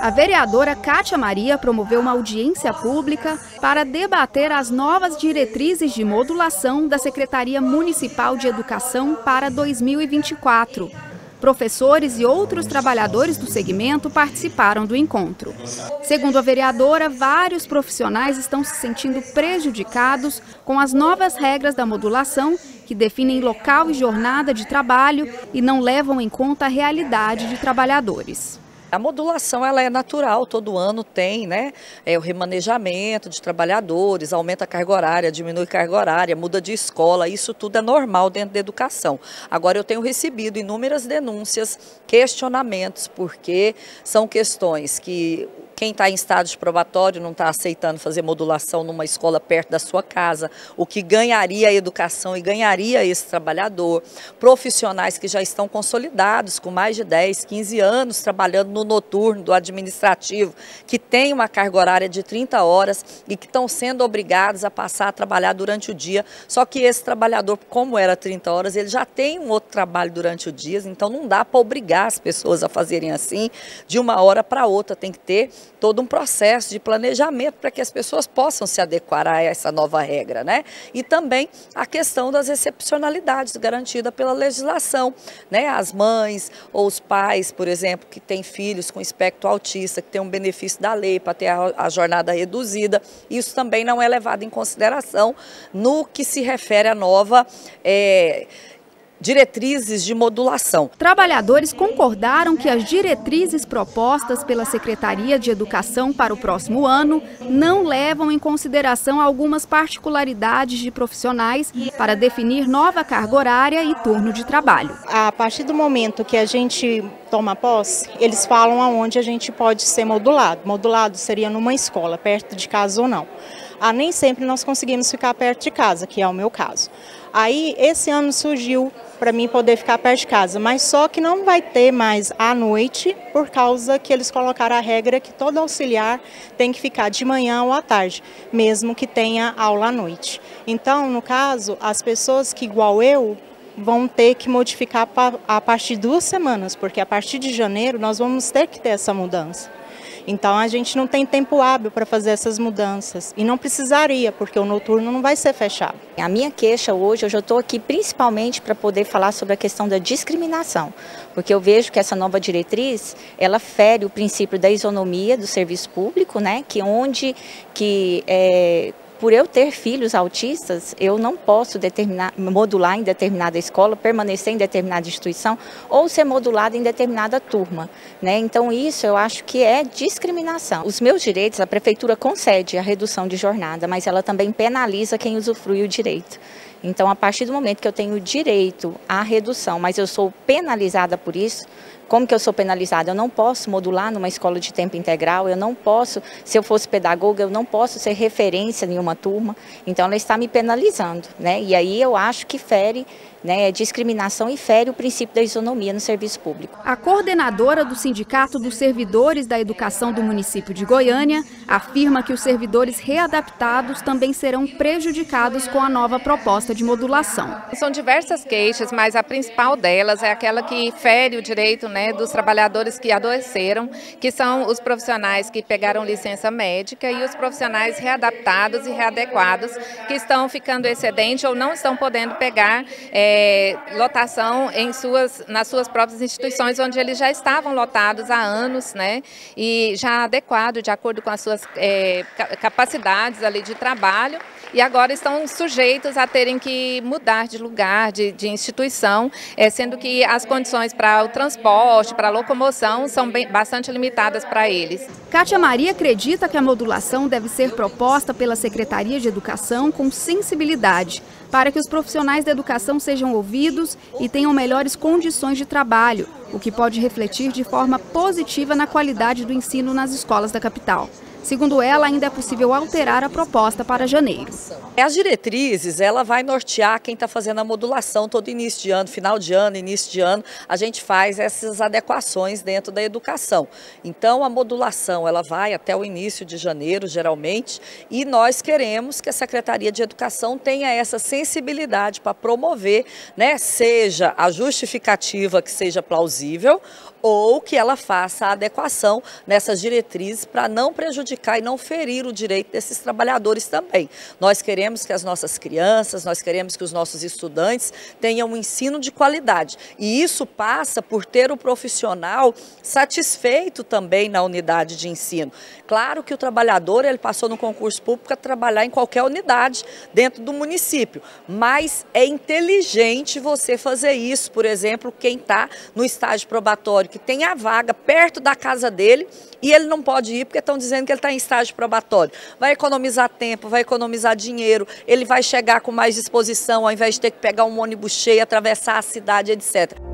A vereadora Cátia Maria promoveu uma audiência pública para debater as novas diretrizes de modulação da Secretaria Municipal de Educação para 2024. Professores e outros trabalhadores do segmento participaram do encontro. Segundo a vereadora, vários profissionais estão se sentindo prejudicados com as novas regras da modulação que definem local e jornada de trabalho e não levam em conta a realidade de trabalhadores. A modulação ela é natural, todo ano tem, né? É o remanejamento de trabalhadores, aumenta a carga horária, diminui a carga horária, muda de escola, isso tudo é normal dentro da educação. Agora eu tenho recebido inúmeras denúncias, questionamentos, porque são questões que quem está em estado de probatório não está aceitando fazer modulação numa escola perto da sua casa, o que ganharia a educação e ganharia esse trabalhador. Profissionais que já estão consolidados, com mais de 10, 15 anos trabalhando no noturno, do administrativo, que tem uma carga horária de 30 horas e que estão sendo obrigados a passar a trabalhar durante o dia. Só que esse trabalhador, como era 30 horas, ele já tem um outro trabalho durante o dia, então não dá para obrigar as pessoas a fazerem assim de uma hora para outra. Tem que ter todo um processo de planejamento para que as pessoas possam se adequar a essa nova regra, né? E também a questão das excepcionalidades garantida pela legislação, né? As mães ou os pais, por exemplo, que têm filhos com espectro autista, que têm um benefício da lei para ter a, jornada reduzida, isso também não é levado em consideração no que se refere à nova é, diretrizes de modulação. Trabalhadores concordaram que as diretrizes propostas pela Secretaria de Educação para o próximo ano não levam em consideração algumas particularidades de profissionais para definir nova carga horária e turno de trabalho. A partir do momento que a gente toma posse, eles falam aonde a gente pode ser modulado. Modulado seria numa escola, perto de casa ou não. Ah, nem sempre nós conseguimos ficar perto de casa, que é o meu caso. Aí, esse ano surgiu para mim poder ficar perto de casa, mas só que não vai ter mais à noite, por causa que eles colocaram a regra que todo auxiliar tem que ficar de manhã ou à tarde, mesmo que tenha aula à noite. Então, no caso, as pessoas que, igual eu, vão ter que modificar a partir de duas semanas, porque a partir de janeiro nós vamos ter que ter essa mudança. Então a gente não tem tempo hábil para fazer essas mudanças. E não precisaria, porque o noturno não vai ser fechado. A minha queixa hoje, eu já estou aqui principalmente para poder falar sobre a questão da discriminação, porque eu vejo que essa nova diretriz, ela fere o princípio da isonomia do serviço público, né, que onde que é, por eu ter filhos autistas, eu não posso determinar, modular em determinada escola, permanecer em determinada instituição ou ser modulada em determinada turma. Né? Então, isso eu acho que é discriminação. Os meus direitos, a prefeitura concede a redução de jornada, mas ela também penaliza quem usufrui o direito. Então, a partir do momento que eu tenho direito à redução, mas eu sou penalizada por isso, como que eu sou penalizada? Eu não posso modular numa escola de tempo integral, eu não posso, se eu fosse pedagoga, eu não posso ser referência em uma turma. Então ela está me penalizando, né? E aí eu acho que fere né, discriminação e fere o princípio da isonomia no serviço público. A coordenadora do Sindicato dos Servidores da Educação do município de Goiânia afirma que os servidores readaptados também serão prejudicados com a nova proposta de modulação. São diversas queixas, mas a principal delas é aquela que fere o direito né, né, dos trabalhadores que adoeceram, que são os profissionais que pegaram licença médica e os profissionais readaptados e readequados que estão ficando excedente ou não estão podendo pegar é, lotação em suas, nas suas próprias instituições, onde eles já estavam lotados há anos, né, e já adequado de acordo com as suas é, capacidades ali de trabalho e agora estão sujeitos a terem que mudar de lugar, de, de instituição, é, sendo que as condições para o transporte, para a locomoção, são bem, bastante limitadas para eles. Kátia Maria acredita que a modulação deve ser proposta pela Secretaria de Educação com sensibilidade, para que os profissionais da educação sejam ouvidos e tenham melhores condições de trabalho, o que pode refletir de forma positiva na qualidade do ensino nas escolas da capital. Segundo ela, ainda é possível alterar a proposta para janeiro. As diretrizes, ela vai nortear quem está fazendo a modulação todo início de ano, final de ano, início de ano, a gente faz essas adequações dentro da educação. Então, a modulação, ela vai até o início de janeiro, geralmente, e nós queremos que a Secretaria de Educação tenha essa sensibilidade para promover, né, seja a justificativa que seja plausível ou que ela faça a adequação nessas diretrizes para não prejudicar e não ferir o direito desses trabalhadores também. Nós queremos que as nossas crianças, nós queremos que os nossos estudantes tenham um ensino de qualidade e isso passa por ter o profissional satisfeito também na unidade de ensino. Claro que o trabalhador ele passou no concurso público para trabalhar em qualquer unidade dentro do município, mas é inteligente você fazer isso, por exemplo, quem está no estágio probatório que tem a vaga perto da casa dele e ele não pode ir porque estão dizendo que ele está em estágio probatório. Vai economizar tempo, vai economizar dinheiro, ele vai chegar com mais disposição ao invés de ter que pegar um ônibus cheio, atravessar a cidade, etc.